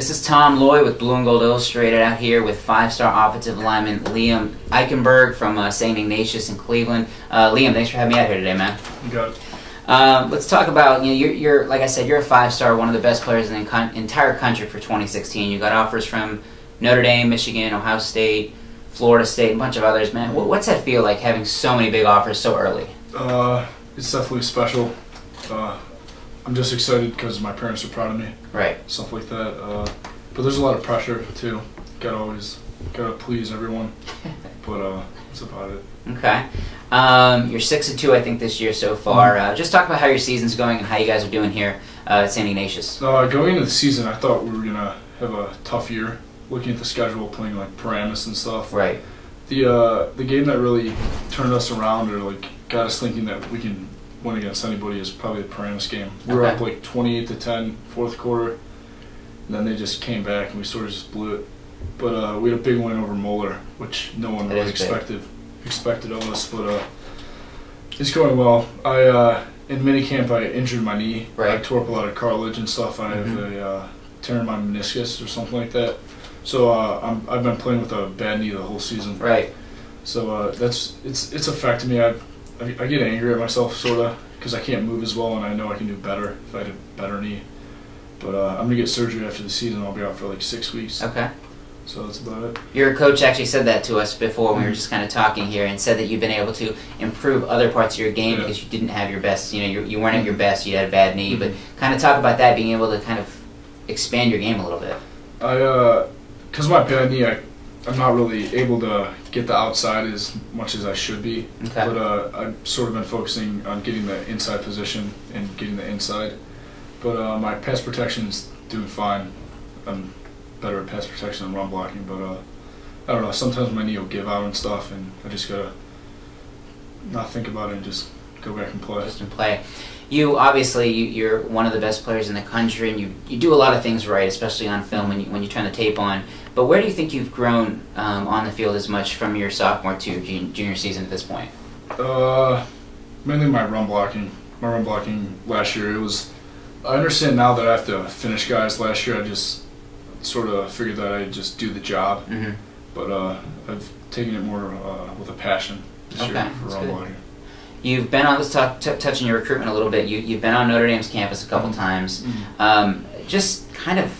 This is Tom Loy with Blue and Gold Illustrated out here with five-star offensive lineman Liam Eichenberg from uh, St. Ignatius in Cleveland. Uh, Liam, thanks for having me out here today, man. You got it. Um, let's talk about you know you're, you're like I said you're a five-star, one of the best players in the entire country for 2016. You got offers from Notre Dame, Michigan, Ohio State, Florida State, a bunch of others. Man, what, what's that feel like having so many big offers so early? Uh, it's definitely special. I'm just excited because my parents are proud of me, Right. stuff like that. Uh, but there's a lot of pressure too. Gotta always gotta please everyone. But uh, that's about it. Okay. Um, you're six and two, I think, this year so far. Uh, just talk about how your season's going and how you guys are doing here uh, at San Ignatius. Uh, going into the season, I thought we were gonna have a tough year. Looking at the schedule, playing like Paramus and stuff. Right. The uh, the game that really turned us around or like got us thinking that we can win against anybody is probably the Paramus game. We were Okay. up like 28 to 10 fourth quarter, and then they just came back and we sort of just blew it. But uh, we had a big win over Moeller, which no one That really is big. expected expected of us. But uh, it's going well. I uh, in minicamp I injured my knee. I tore up a lot of cartilage and stuff. I have Mhm. a uh, tear in my meniscus or something like that. So uh, I'm, I've been playing with a bad knee the whole season. Right. So uh, that's it's it's affected me. I've, I I get angry at myself sorta because I can't move as well, and I know I can do better if I had a better knee. But uh, I'm gonna get surgery after the season. I'll be out for like six weeks. Okay. So that's about it. Your coach actually said that to us before we were just kind of talking here, and said that you've been able to improve other parts of your game Yeah. because you didn't have your best. You know, you, you weren't at your Mhm. best. You had a bad knee, but Mhm. kind of talk about that, being able to kind of expand your game a little bit. I uh, cause of my bad knee, I I'm not really able to get the outside as much as I should be. Okay. But uh, I've sort of been focusing on getting the inside position and getting the inside. But uh, my pass protection's doing fine. I'm better at pass protection than run blocking. But uh, I don't know. Sometimes my knee will give out and stuff, and I just gotta not think about it and just go back and play. just in play. You obviously you, you're one of the best players in the country, and you, you do a lot of things right, especially on film when you, when you turn the tape on. But where do you think you've grown um, on the field as much from your sophomore to jun- junior season at this point? Uh, mainly my run blocking. My run blocking last year, it was. I understand now that I have to finish guys. Last year, I just sort of figured that I just do the job, hmm but uh, I've taken it more uh, with a passion this Okay, year for run blocking. You've been on let's talk t- touching your recruitment a little bit. You you've been on Notre Dame's campus a couple Mhm. times. Um, just kind of,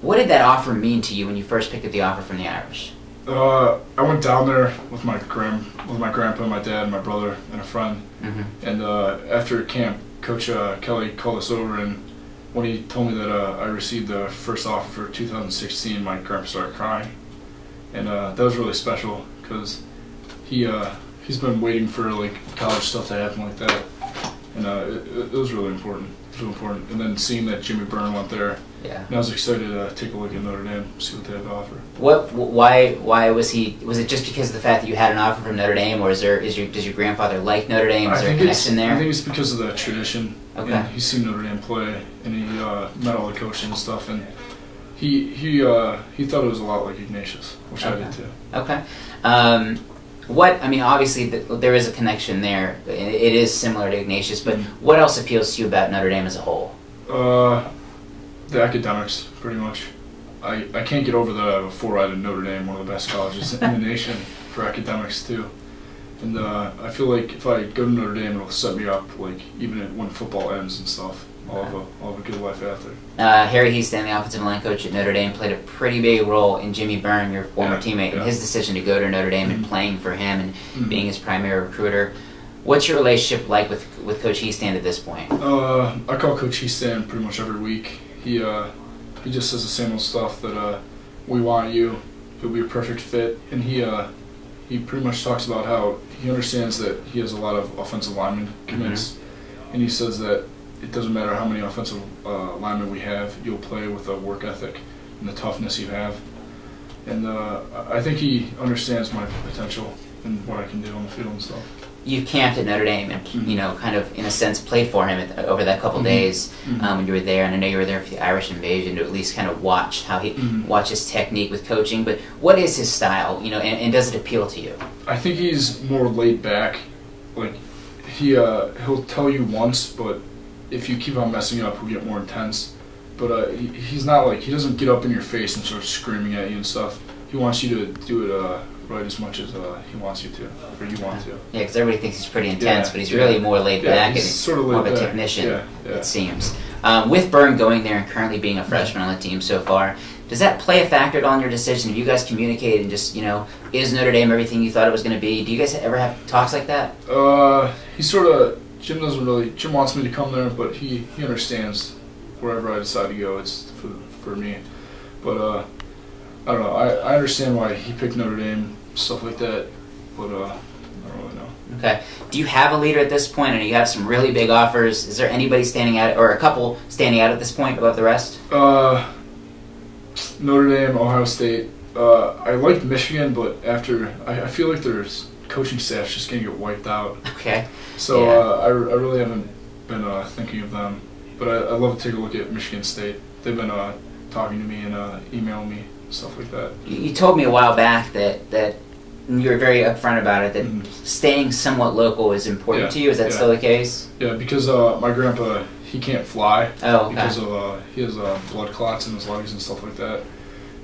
what did that offer mean to you when you first picked up the offer from the Irish? Uh, I went down there with my grand, with my grandpa, my dad, my brother, and a friend. hmm And uh, after camp, Coach uh, Kelly called us over, and when he told me that uh, I received the first offer for 2016, my grandpa started crying, and uh, that was really special because he uh, he's been waiting for like college stuff to happen like that, and uh, it, it was really important. It was really important. And then seeing that Jimmy Byrne went there, Yeah. and I was excited to take a look at Notre Dame, see what they have to offer. What? Why? Why was he? Was it just because of the fact that you had an offer from Notre Dame, or is there? Is your does your grandfather like Notre Dame? Is I there a think it's connection I think it's because of the tradition. Okay. And he's seen Notre Dame play, and he uh, met all the coaches and stuff, and he he uh, he thought it was a lot like Ignatius, which I did too. Okay. Um, what? I mean, obviously, th there is a connection there. It, it is similar to Ignatius, but what else appeals to you about Notre Dame as a whole? Uh, the academics, pretty much. I, I can't get over a four at Notre Dame, one of the best colleges in the nation for academics too. And uh, I feel like if I go to Notre Dame, it'll set me up, like even when football ends and stuff. I'll have a I'll have a good life after. Uh, Harry Hiestand, the offensive line coach at Notre Dame, played a pretty big role in Jimmy Byrne, your former Yeah, teammate, and his decision to go to Notre Dame and Mhm. playing for him and Mhm. being his primary recruiter. What's your relationship like with with Coach Hiestand at this point? Uh, I call Coach Hiestand pretty much every week. He uh, he just says the same old stuff that uh, we want you. You'll be a perfect fit, and he uh, he pretty much talks about how he understands that he has a lot of offensive lineman commits, and he says that it doesn't matter how many offensive uh, linemen we have, you'll play with the work ethic and the toughness you have. And uh, I think he understands my potential and what I can do on the field and stuff. You camped at Notre Dame and Mhm. you know, kind of in a sense, played for him at, over that couple Mhm. days Mhm. um, when you were there, and I know you were there for the Irish invasion to at least kind of watch how he Mhm. watch his technique with coaching. But what is his style? You know, and, and does it appeal to you? I think he's more laid back. Like he uh, he'll tell you once, but if you keep on messing up, he'll get more intense. but uh, he, he's not like he doesn't get up in your face and start screaming at you and stuff. He wants you to do it uh, right as much as uh, he wants you to, or you want to. Yeah, because everybody thinks he's pretty intense, Yeah, but he's yeah. really more laid Yeah, back he's and sort of more of a back. technician, it seems. Um, with Byrne going there and currently being a freshman on the team so far, does that play a factor in your decision? Have you guys communicated and just, you know, is Notre Dame everything you thought it was going to be? Do you guys ever have talks like that? Uh, he sort of Jim doesn't really. Jim wants me to come there, but he he understands wherever I decide to go. It's for for me. But uh, I don't know. I, I understand why he picked Notre Dame, stuff like that. But uh, I don't really know. Okay. Do you have a leader at this point, and you have some really big offers? Is there anybody standing out, or a couple standing out at this point above the rest? Uh, Notre Dame, Ohio State. Uh, I liked Michigan, but after I, I feel like their coaching staff's just gonna get wiped out. Okay. So Yeah. uh, I, I really haven't been uh, thinking of them. But I, I love to take a look at Michigan State. They've been uh, talking to me and uh, emailing me stuff like that. You, you told me a while back that that you were very upfront about it. That Mhm. staying somewhat local is important Yeah, to you. Is that yeah. still the case? Yeah, because uh, my grandpa he can't fly Oh, okay. because of uh, he has uh, blood clots in his legs and stuff like that,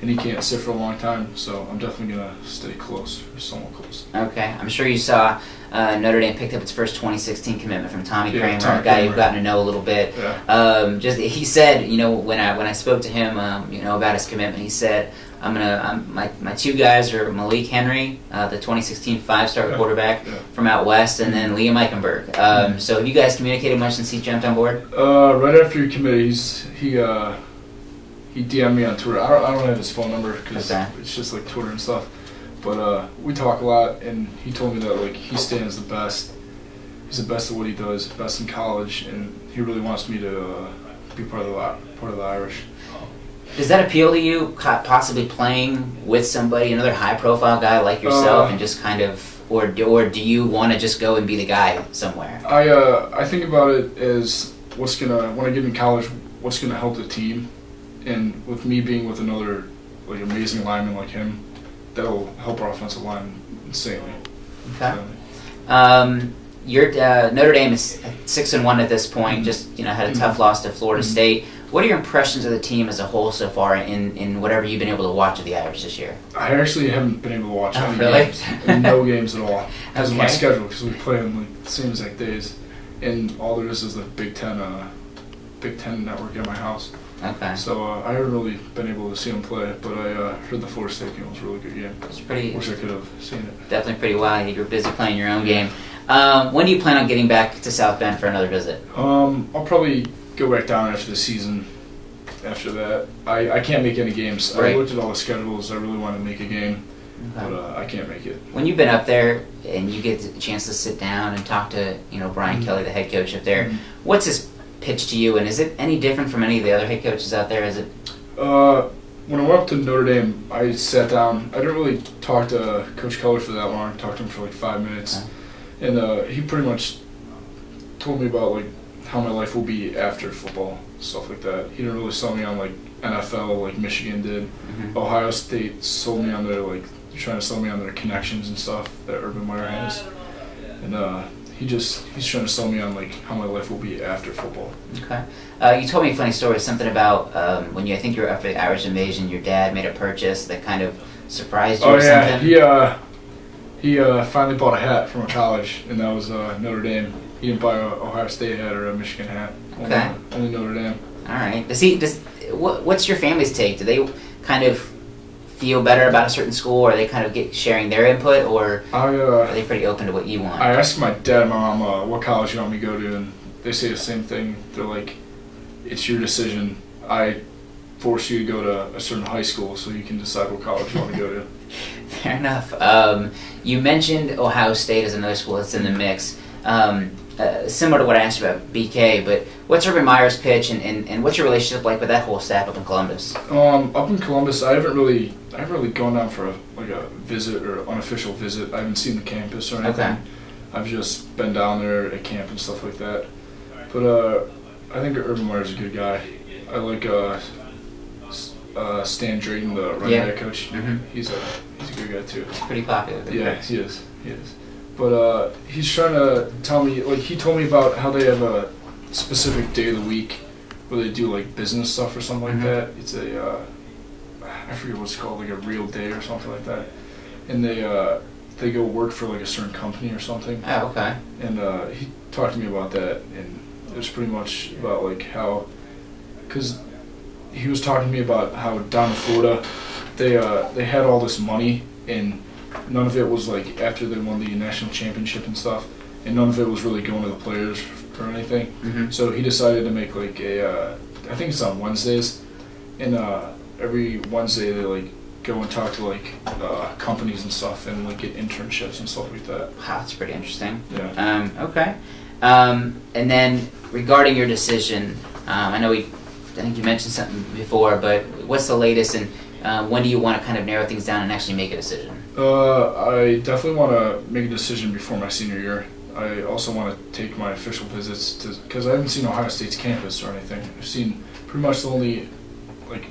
and he can't sit for a long time. So I'm definitely gonna stay close or somewhat close. Okay, I'm sure you saw uh, Notre Dame picked up its first 2016 commitment from Tommy Yeah, Kraemer, a guy Kraemer. you've gotten to know a little bit. Yeah. Um, just he said, you know, when I when I spoke to him, um, you know, about his commitment, he said, "I'm gonna, I'm, my my two guys are Malik Henry, uh, the 2016 five-star Yeah, quarterback yeah. from out west, and then Liam Eichenberg." Um, so have you guys communicated much since he jumped on board? Uh, right after he committed, he's he uh, he DM'd me on Twitter. I don't, I don't have his phone number because Okay. it's just like Twitter and stuff. But uh, we talk a lot, and he told me that like he stands the best. He's the best at what he does, best in college, and he really wants me to uh, be part of the part of the Irish. Does that appeal to you? Possibly playing with somebody, another high-profile guy like yourself, Uh, and just kind of, or do- or do you want to just go and be the guy somewhere? I uh, I think about it as what's gonna when I get in college, what's gonna help the team, and with me being with another like amazing lineman like him, that'll help our offensive line insanely. Okay. Um, your uh, Notre Dame is six and one at this point. Just you know, had a tough loss to Florida Mhm. State. What are your impressions of the team as a whole so far in, in whatever you've been able to watch of the Irish this year? I actually haven't been able to watch Oh, any really? games, no games at all, because of my schedule. Because we play on like the same exact days, and all there is is the Big Ten, uh, Big Ten network at my house. Okay, So uh, I haven't really been able to see them play, but I uh, heard the Florida State game was a really good game. it's pretty Wish I could have seen it. definitely pretty wild. You're busy playing your own game. Um, when do you plan on getting back to South Bend for another visit? Um, I'll probably go back down after the season. After that, I, I can't make any games. Right. I looked at all the schedules. I really want to make a game, but uh, I can't make it. When you've been up there and you get a chance to sit down and talk to you know Brian Mhm. Kelly, the head coach up there, Mhm. what's his pitch to you? And is it any different from any of the other head coaches out there? Is it Uh, when I went up to Notre Dame, I sat down. I didn't really talk to Coach Kelly for that long. I talked to him for like five minutes, and uh, he pretty much told me about like how my life will be after football, stuff like that. He didn't really sell me on like NFL like Michigan did. Mhm. Ohio State sold me on their like trying to sell me on their connections and stuff that Urban Meyer has, and uh, he just he's trying to sell me on like how my life will be after football. Okay. Uh, you told me a funny story, something about um, when you, I think you were up at Irish Invasion, your dad made a purchase that kind of surprised you Oh or yeah, something. he uh, he uh, finally bought a hat from a college, and that was uh, Notre Dame. He didn't buy a Ohio State hat or a Michigan hat. Only, Okay. only Notre Dame. All right. Does he? Does what, what's your family's take? Do they kind of feel better about a certain school, or are they kind of get sharing their input, or I are uh, they pretty open to what you want? I asked my dad and my mom uh, what college you want me to go to, and they say the same thing. They're like, "It's your decision. I force you to go to a certain high school, so you can decide what college you want to go to." Fair enough. Um, you mentioned Ohio State as another school that's in the mix. Um, uh, similar to what I asked you about BK, but what's Urban Meyer's pitch, and, and, and what's your relationship like with that whole staff up in Columbus? Um, up in Columbus, I haven't really, I haven't really gone down for a, like a visit or unofficial visit. I haven't seen the campus or anything. Okay. I've just been down there at camp and stuff like that. But uh, I think Urban Meyer's a good guy. I like uh, uh, Stan Drayton, the running Yeah. back coach. Mhm. He's a he's a good guy too. He's Pretty popular. Yeah, he is. He is. But uh, he's trying to tell me, like, he told me about how they have a specific day of the week where they do like business stuff or something Mhm. like that. It's a uh, I forget what it's called, like a real day or something like that. And they uh, they go work for like a certain company or something. Oh, okay. And uh, he talked to me about that, and it was pretty much about like how, because he was talking to me about how down in Florida, they uh, they had all this money, and none of it was like after they won the national championship and stuff, and none of it was really going to the players or anything. hmm So he decided to make like a, uh, I think it's on Wednesdays, and uh, every Wednesday they like go and talk to like uh, companies and stuff, and like get internships and stuff like that. Wow, that's pretty interesting. Yeah. Um, okay. Um, and then regarding your decision, um, I know we, I think you mentioned something before, but what's the latest and um, when do you want to kind of narrow things down and actually make a decision? Uh, I definitely want to make a decision before my senior year. I also want to take my official visits to because I haven't seen Ohio State's campus or anything. I've seen pretty much the only like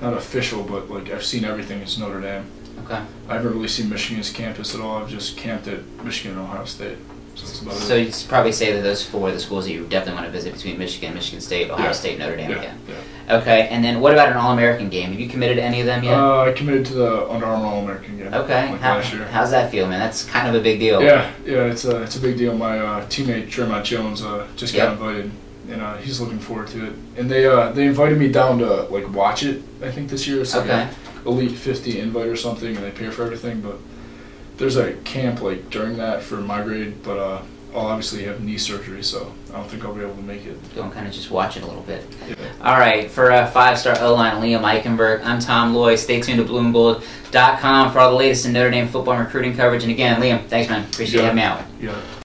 not official, but like I've seen everything is Notre Dame. Okay. I haven't really seen Michigan's campus at all. I've just camped at Michigan and Ohio State. So So you'd probably say that those four are the schools that you definitely want to visit between Michigan, Michigan State, Ohio Yeah. State, Notre Dame. Yeah, again. yeah. Okay. And then what about an All-American game? Have you committed to any of them yet? Uh, I committed to the Under Armour All American game. okay. Like How, how's that feel, man? That's kind of a big deal. Yeah, yeah, it's a it's a big deal. My uh, teammate Jeremiah Jones uh, just got Yep. invited, and uh, he's looking forward to it. And they uh, they invited me down to like watch it. I think this year it's like Okay. Elite 50 invite or something, and they pay for everything. But there's a camp like during that for my grade, but uh, I'll obviously have knee surgery, so I don't think I'll be able to make it. And kind of just watch it a little bit. Yeah. All right, for uh, five-star O-line Liam Eichenberg, I'm Tom Loy. Stay tuned to BlueandGold.com for all the latest in Notre Dame football recruiting coverage. And again, Liam, thanks, man. Appreciate you Yeah. having me out. Yeah.